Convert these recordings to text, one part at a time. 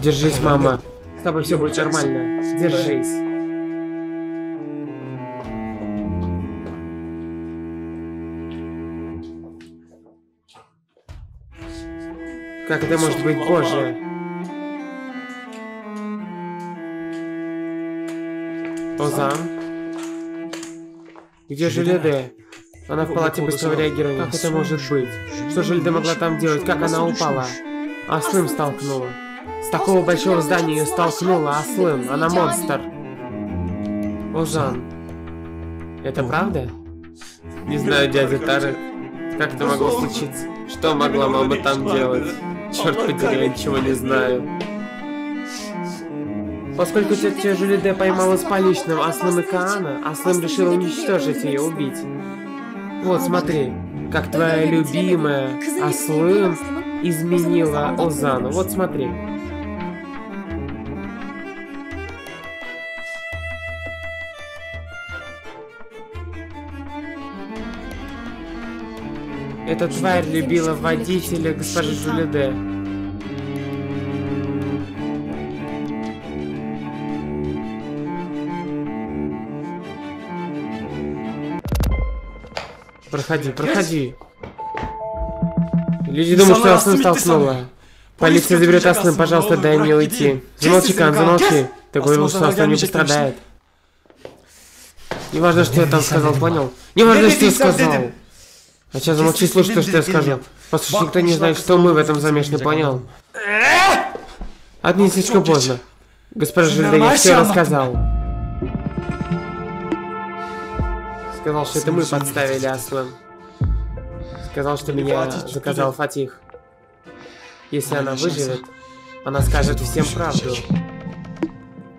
Держись, мама. С тобой все будет нормально. Держись. Как это может быть, боже? Озан? Где же Леде? Она в палате быстрого реагирования. Как это может быть? Что же Леде могла там делать? Как она упала? А Слым столкнула. С такого большого здания ее столкнула, а Слым, она монстр. Озан. Это правда? Не знаю, дядя Тарек. Как это могло случиться? Что могла мама там делать? Черт подери, я ничего не знаю. Поскольку тетя Жулиде поймала с поличным Аслым и Каана, Аслым решил уничтожить ее, убить. Вот, смотри, как твоя любимая Аслым изменила Озану. Вот смотри. Эта тварь любила водителя госпожи Жулиде. Проходи, проходи. Люди думают, что Аслым столкнула. Полиция заберет Аслым, пожалуйста, дай мне уйти. Замолчи, Кан, замолчи. Ты говорил, что Аслым не пострадает. Не важно, что я там сказал, понял? Не важно, что я сказал. А сейчас замолчи, слушай то, что я скажу. Послушай, никто не знает, что мы в этом замешаны, понял? Одни слишком поздно. Госпожа Жильда, я все рассказал. Сказал, что это мы подставили Аслан. Сказал, что меня заказал Фатих. Если она выживет, она скажет всем правду.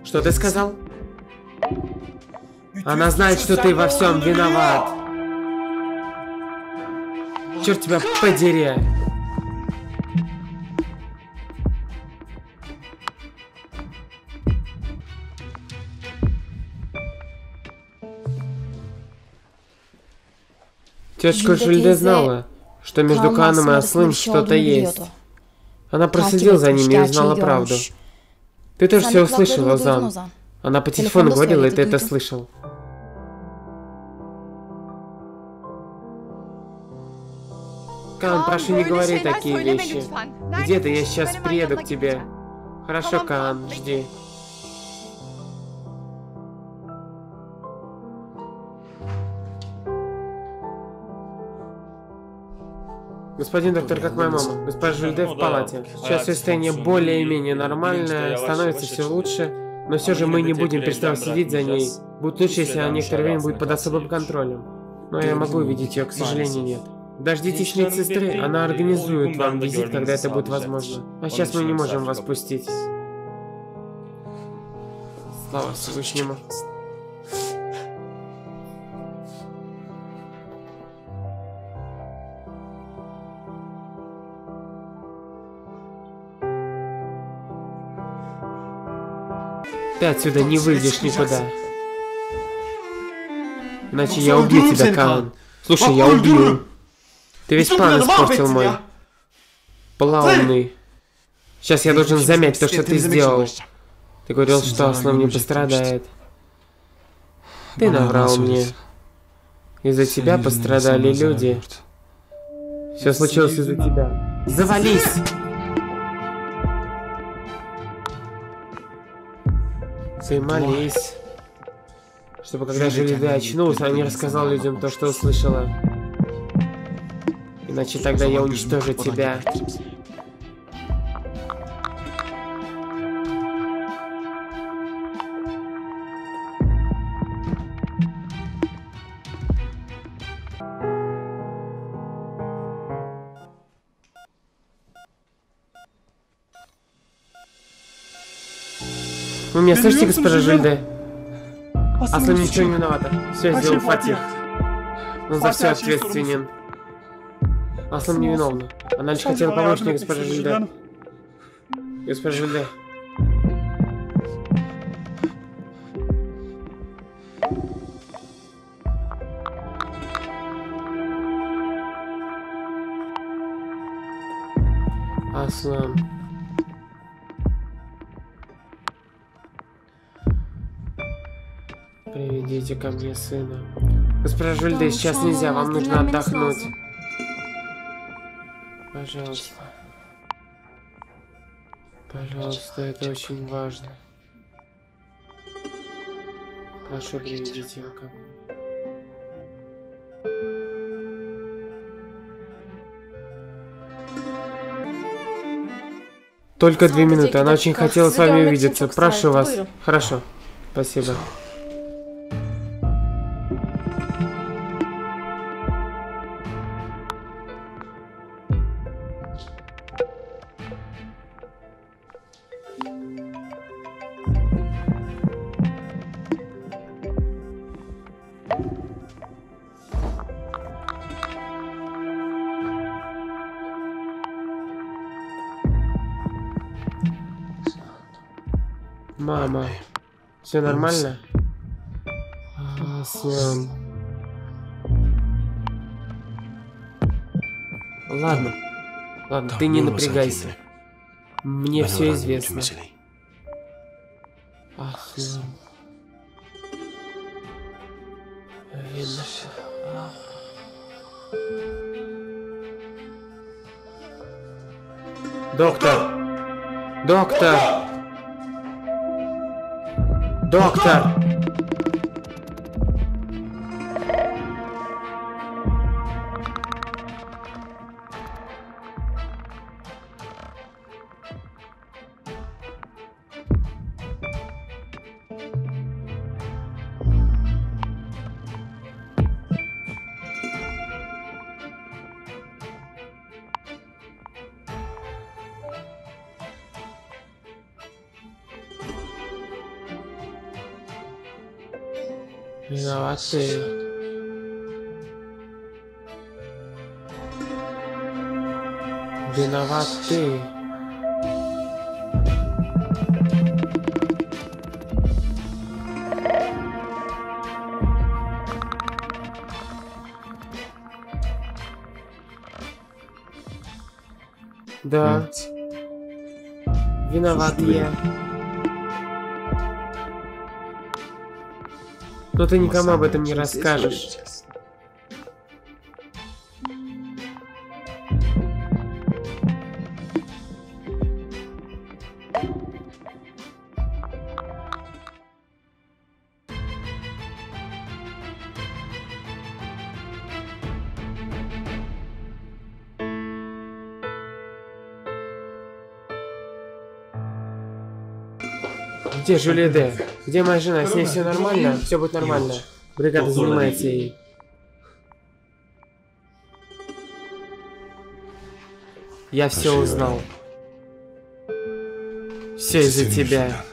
Что ты сказал? Она знает, что ты во всем виноват. Черт тебя подери. Тетка Жильде знала, что между Каном и Аслым что-то есть. Она проследила за ними и узнала правду. Ты тоже все услышала, Зан. Она по телефону говорила, и ты это слышал. Кан, прошу, не говори такие вещи. Где ты? Я сейчас приеду к тебе. Хорошо, Кан, жди. Господин доктор, как моя мама? Госпожа Жильде в палате. Сейчас состояние более-менее нормальное, становится все лучше, но все же мы не будем переставать следить за ней. Будет лучше, если она некоторое время будет под особым контролем. Но я могу увидеть ее, к сожалению, нет. Дождитесь медсестры, она организует вам визит, когда это будет возможно. А сейчас мы не можем вас пустить. Слава Всевышнему. Ты отсюда не выйдешь никуда. Иначе я убью тебя, Каан. Слушай, я убью. Ты весь план испортил мой. Плавный. Сейчас я должен замять то, что ты сделал. Ты говорил, что Аслам не пострадает. Ты наврал мне. Из-за тебя пострадали люди. Все случилось из-за тебя. Завались! Ты молись. Чтобы когда Железа очнулся, она не рассказал людям то, что услышала. Иначе тогда я уничтожу тебя. Вы меня слышите, госпожа Жильде? Аслан ничего не виновата. Все сделал Фатих. Он за все ответственен. Аслан не виновна. Она лишь хотела помочь мне, госпожа Жильде. Госпожа Жильде. Аслан. Заберите ко мне сына. Госпожа Жульде, сейчас нельзя, вам нужно отдохнуть. Пожалуйста. Пожалуйста, это очень важно. Прошу, приведите его ко мне. Только две минуты. Она очень хотела с вами увидеться. Прошу вас. Хорошо. Спасибо. Мама, все нормально? А. Ладно, ладно, ты не напрягайся. Мне все известно. Ах. Видно. Доктор! Доктор! Доктор! Виноват ты. Виноват ты. Да. Виноват я. Но ты никому об этом не расскажешь. Где Жюли Где моя жена? С ней все нормально? Все будет нормально. Бригада занимается ей. Я все узнал. Все из-за тебя.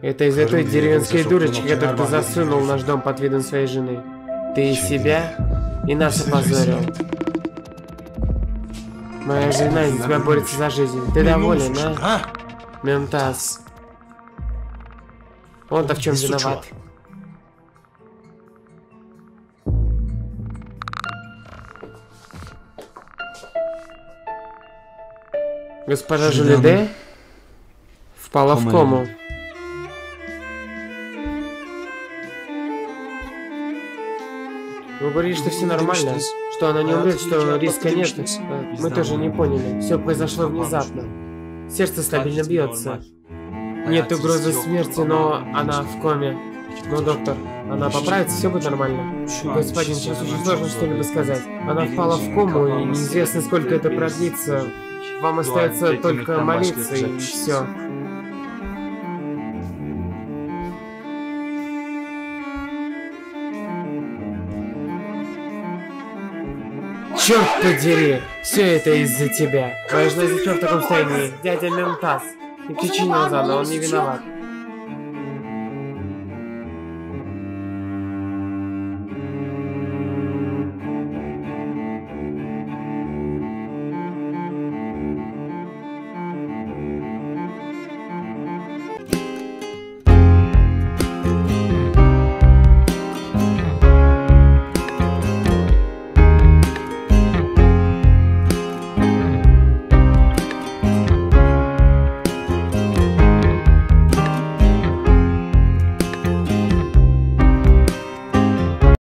Это из-за той деревенской дурочки, которую ты засунул в наш дом под видом своей жены. Ты и себя, и нас опозорил. Моя жена из тебя борется за жизнь. Ты доволен, а? Мемтаз. Он-то в чем виноват? Госпожа Жулиде впала в кому. Вы говорили, что все нормально, что она не умрет, что риска нет. Мы тоже не поняли. Все произошло внезапно. Сердце стабильно бьется. Нет угрозы смерти, но она в коме. Но, доктор, она поправится, все будет нормально. Господин, сейчас очень сложно что-либо сказать. Она впала в кому, и неизвестно, сколько это продлится. Вам остается только молиться, и все. Черт подери! Все это из-за тебя. Моя жена здесь в таком состоянии. Дядя Ментас. Не кричи на он не виноват.